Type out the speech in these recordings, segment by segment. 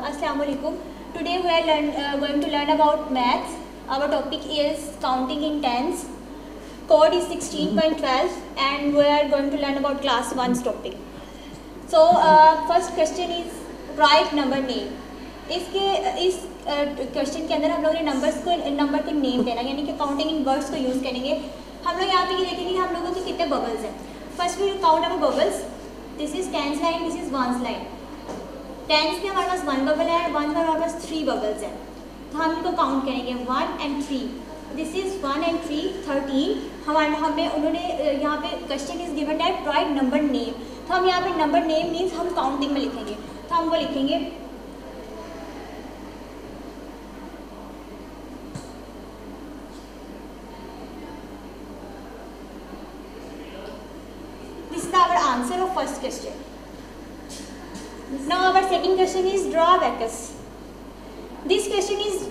अस्सलामुअलैकुम today we are going to learn about maths our topic is counting in tens code is 16.12 and we are going to learn about class one topic so first question is write number name इसके, इस uh, question के अंदर हम लोगों ने numbers को number को name देना यानी कि काउंटिंग इन वर्ड्स को यूज़ करेंगे। हम लोग यहाँ पर ये देखेंगे हम लोगों के कितने बबल्स हैं। First we count our bubbles this is tens line this is ones line tens में हमारे पास वन बबल है वन में हमारे पास थ्री बबल्स हैं। तो हम इनको काउंट करेंगे। One and three this is one and three thirteen हमारे, हमें उन्होंने यहाँ पे question is given that write number name तो हम यहाँ पे नंबर नेम मीन्स हम काउंटिंग में लिखेंगे। तो हम वो लिखेंगे answer of first question. Now our second question is draw abacus. This question is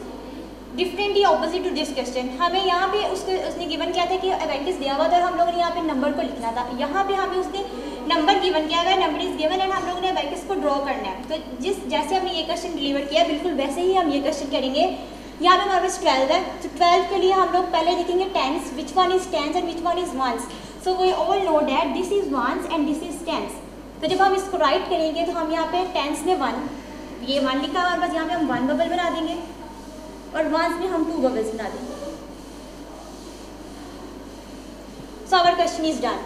differently opposite to this question हमें यहाँ पे उसके, उसने गिवन किया था कि अबैकस दिया हुआ था और हम लोगों ने यहाँ पे नंबर को लिखना था। यहाँ पे हमें उसने नंबर गिवन किया हुआ है नंबर इज़ गिवन एंड हम लोगों ने अबैकस को ड्रॉ करना है। तो जिस, जैसे हमने ये क्वेश्चन डिलीवर किया, बिल्कुल वैसे ही हम ये क्वेश्चन करेंगे। यहाँ पे हमारे पास ट्वेल्व है तो ट्वेल्व के लिए हम लोग पहले देखेंगे tens which one is tens and which one is ones so we all know that this is ones and this is tens तो जब हम इसको राइट करेंगे तो हम यहाँ पे टेंस में वन ये वन लिखा हुआ बस यहाँ पे हम वन बबल बना देंगे। और वंस में हम टू बबल्स बना देंगे। So our question is done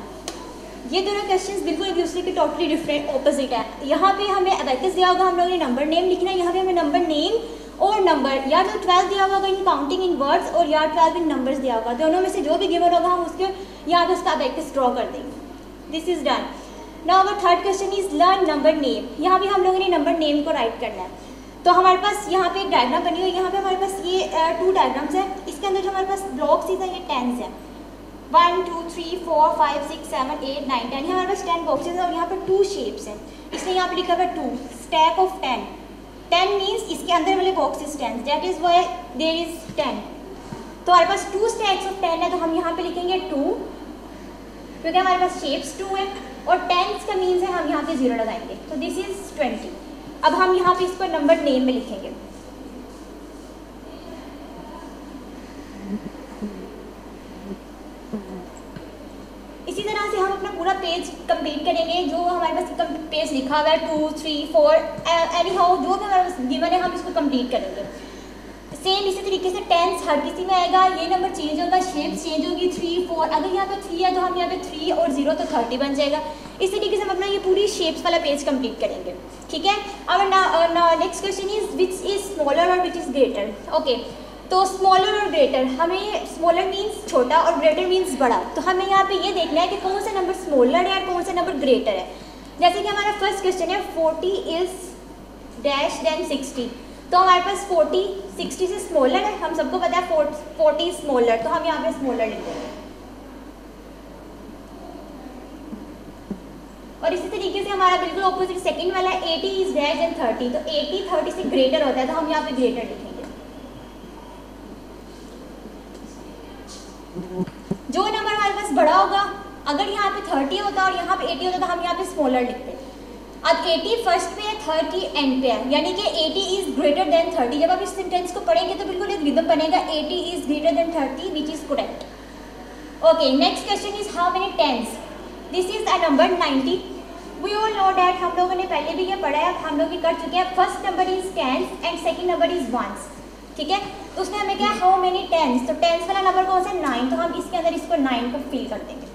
ये दोनों क्वेश्चंस बिल्कुल एक दूसरे के टोटली डिफरेंट ऑपोजिट है। यहाँ पे हमें अबैकस दिया होगा, हम लोगों ने नंबर नेम लिखना है। यहाँ पे हमें नंबर नेम और नंबर या तो ट्वेल्व दिया होगा इन काउंटिंग इन वर्ड्स और या ट्वेल्व इन नंबर्स दिया होगा। दोनों में से जो भी गिवन होगा, हम उसके यहाँ पे उसका अबैकस ड्रॉ कर देंगे। This is done now our third question is learn number name यहाँ भी हम लोगों ने नंबर नेम को राइट करना है। तो हमारे पास यहाँ पे एक डायग्राम बनी हुई है। यहाँ पे हमारे पास ये टू डायग्राम्स है। इसके अंदर जो हमारे पास ब्लॉक्स ही, ये टेंस है। One two three four five six seven eight nine ten हमारे पास टेन बॉक्सेज है और यहाँ पर टू शेप्स हैं। इसलिए यहाँ पे लिखा हुआ है two stack of ten ten means इसके अंदर वाले boxes ten that is why there is ten तो हमारे पास टू स्टैक्स ऑफ़ टेन है तो हम यहाँ पे लिखेंगे टू क्योंकि हमारे पास शेप्स टू है, और टेंस का मीन्स है, हम यहाँ पे ज़ीरो लगाएँगे. तो दिस इज़ ट्वेंटी अब हम यहाँ पे इसको नंबर नेम में लिखेंगे इसी तरह से पूरा पेज कंप्लीट करेंगे, जो हमारे पास पेज लिखा हुआ है two three four any how जो भी हमारे गिवन है, हम इसको कंप्लीट करेंगे। सेम इसी तरीके से टेंस हर किसी में आएगा, ये नंबर चेंज होगा शेप चेंज होगी थ्री फोर अगर यहाँ पे थ्री है तो हम यहाँ पे थ्री और ज़ीरो तो थर्टी बन जाएगा। इसी तरीके से हम अपना ये पूरी शेप्स वाला पेज कंप्लीट करेंगे। ठीक है? अब next question is which is smaller और विच इज़ ग्रेटर ओके तो स्मॉलर और ग्रेटर हमें स्मॉलर मीन्स छोटा और ग्रेटर मीन्स बड़ा। तो हमें यहाँ पे ये देखना है कि कौन सा नंबर स्मॉलर है और कौन सा नंबर ग्रेटर है। जैसे कि हमारा फ़र्स्ट क्वेश्चन है forty is dash then sixty तो हमारे पास फोर्टी सिक्सटी से स्मॉलर है। हम सबको पता है फोर्टी स्मॉलर तो हम यहाँ पे स्मॉलर लिख देंगे और इसी तरीके से हमारा बिल्कुल ऑपोजिट सेकंड वाला है eighty is dash and thirty तो एटी थर्टी से ग्रेटर होता है तो हम यहाँ पे ग्रेटर लिखेंगे। जो नंबर हमारे पास बड़ा होगा, अगर यहाँ पे थर्टी होता और यहाँ पे एटी होता तो हम यहाँ पे स्मॉलर लिखते। अब 80 फ़र्स्ट पे है 30 एंड पे है। यानी कि 80 इज़ ग्रेटर देन 30 जब आप इस सेंटेंस को पढ़ेंगे तो बिल्कुल एक रिदम बनेगा। 80 is greater then 30 which is correct okay next question is how many tens this is a number 90 we all know that हम लोगों ने पहले भी ये पढ़ा है, हम लोग ये कर चुके हैं। First number is tens and second number is ones ठीक है? तो उसने हमें क्या हाउ मेनी टेंस तो टेंस वाला नंबर कौन सा? नाइन तो हम इसके अंदर इसको नाइन को फिल कर देंगे।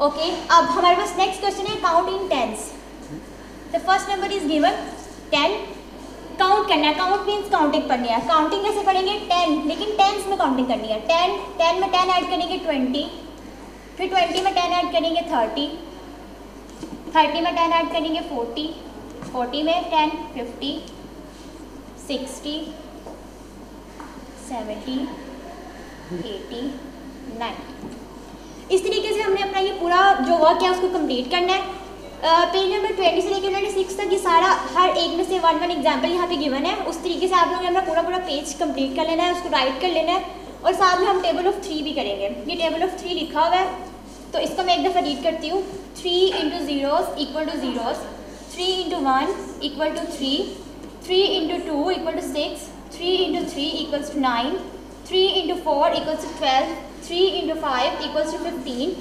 ओके okay, अब हमारे पास नेक्स्ट क्वेश्चन है count in tens the first number is given ten count करना है। काउंट मीन्स काउंटिंग करनी है। काउंटिंग कैसे पढ़ेंगे टेन लेकिन टेंस में काउंटिंग करनी है। टेन टेन में टेन ऐड करेंगे ट्वेंटी फिर ट्वेंटी में टेन ऐड करेंगे थर्टी थर्टी में टेन ऐड करेंगे फोर्टी फोर्टी में ten fifty sixty seventy eighty ninety इस तरीके से हमने अपना ये पूरा जो वर्क है उसको कंप्लीट करना है। पेज नंबर ट्वेंटी से लेकर ट्वेंटी सिक्स तक ये सारा, हर एक में से वन वन एग्ज़ाम्पल यहाँ पे गिवन है। उस तरीके से आप लोगों ने अपना पूरा पूरा पेज कंप्लीट कर लेना है, उसको राइट कर लेना है। और साथ में हम टेबल ऑफ़ थ्री भी करेंगे। ये टेबल ऑफ़ थ्री लिखा हुआ है। तो इसको मैं एक दफ़ा रीड करती हूँ। Three into zeros equal to zeros three into one equal to three three into two equal to six three into three equals to nine three into four equals to twelve three into five equals to fifteen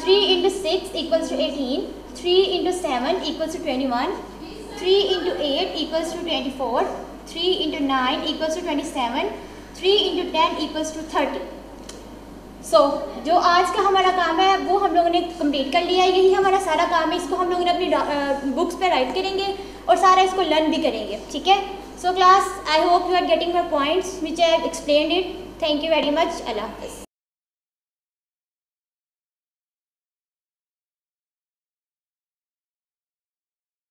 three into six equals to eighteen three into seven equals to twenty one three into eight equals to twenty four three into nine equals to twenty seven three into ten equals to thirty so जो आज का हमारा काम है, वो हम लोगों ने कंप्लीट कर लिया है। यही हमारा सारा काम है। इसको हम लोगों ने अपनी बुक्स पे राइट करेंगे और सारा इसको लर्न भी करेंगे। ठीक है? So class, I hope you are getting my points which I have explained it. Thank you very much. Allah